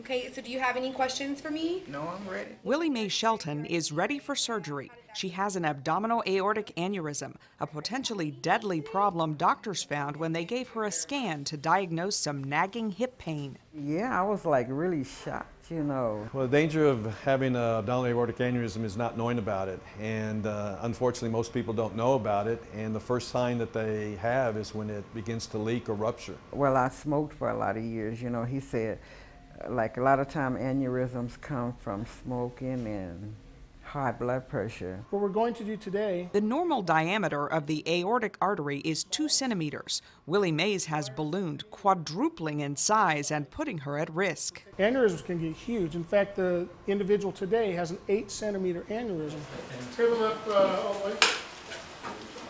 Okay, so do you have any questions for me? No, I'm ready. Willie Mae Shelton is ready for surgery. She has an abdominal aortic aneurysm, a potentially deadly problem doctors found when they gave her a scan to diagnose some nagging hip pain. Yeah, I was like really shocked, you know. Well, the danger of having a abdominal aortic aneurysm is not knowing about it. And uh, unfortunately, most people don't know about it. And the first sign that they have is when it begins to leak or rupture. Well, I smoked for a lot of years, you know. He said, like a lot of time aneurysms come from smoking and high blood pressure. What we're going to do today, The normal diameter of the aortic artery is two centimeters. Willie Mae's has ballooned, quadrupling in size and putting her at risk. aneurysms can get huge. In fact, the individual today has an eight centimeter aneurysm. Table up uh, all the way.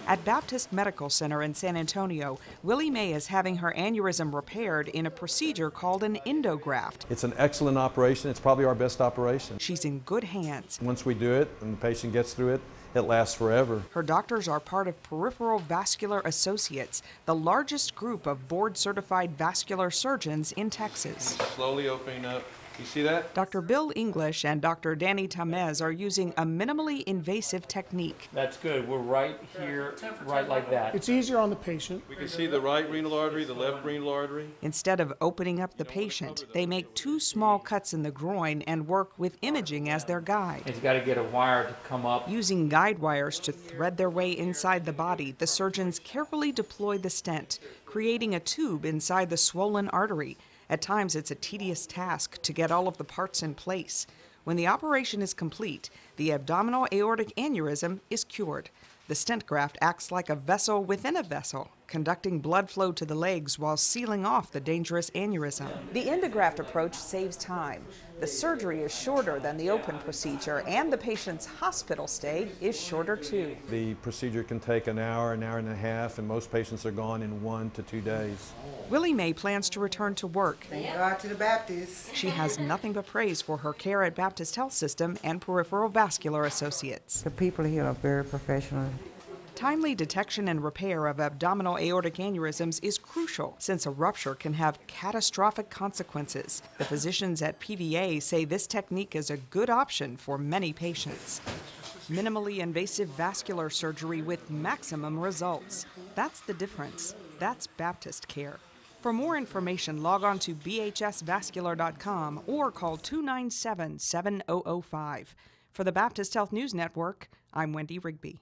At Baptist Medical Center in San Antonio, Willie Mae is having her aneurysm repaired in a procedure called an endograft. It's an excellent operation. It's probably our best operation. She's in good hands. Once we do it and the patient gets through it, it lasts forever. Her doctors are part of Peripheral Vascular Associates, the largest group of board certified vascular surgeons in Texas. Slowly opening up. You see that? Dr. Bill English and Dr. Danny Tamez are using a minimally invasive technique. That's good. We're right here, right like that. It's easier on the patient. We can see the right renal artery, the left renal artery. Instead of opening up the patient, they make two small cuts in the groin and work with imaging as their guide. It's got to get a wire to come up. Using guide wires to thread their way inside the body, the surgeons carefully deploy the stent, creating a tube inside the swollen artery. At times, it's a tedious task to get all of the parts in place. When the operation is complete, the abdominal aortic aneurysm is cured. The stent graft acts like a vessel within a vessel, conducting blood flow to the legs while sealing off the dangerous aneurysm. The endograft approach saves time. The surgery is shorter than the open procedure, and the patient's hospital stay is shorter too. The procedure can take an hour, an hour and a half, and most patients are gone in one to two days. Willie Mae plans to return to work. Thank God to the Baptists. She has nothing but praise for her care at Baptist Health System and Peripheral Vascular Associates. The people here are very professional. Timely detection and repair of abdominal aortic aneurysms is crucial since a rupture can have catastrophic consequences. The physicians at PVA say this technique is a good option for many patients. Minimally invasive vascular surgery with maximum results. That's the difference. That's Baptist care. For more information, log on to bhsvascular.com or call 297 7005. For the Baptist Health News Network, I'm Wendy Rigby.